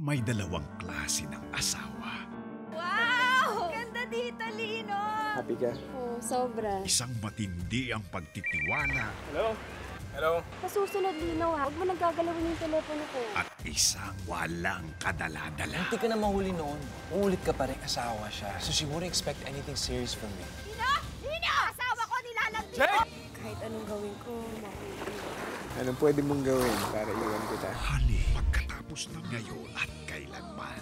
may dalawang klase ng asawa. Wow! Ganda dito, Lino! Happy ka? Oo, sobra. Isang matindi ang pagtitiwala Hello? Hello? Sa Lino ha, huwag mo nang gagalawin yung telepono ko. at isang walang kadala-dala. Hindi ka na mahuli noon. Uulit ka pa rin asawa siya. So she wouldn't expect anything serious from me. Lino! Lino! Asawa ko, nilalandi Jake! ko! Kahit anong gawin ko, makulit. Anong pwede mong gawin para iwan kita? Hali, pagkatapos ng ngayon at kailanman.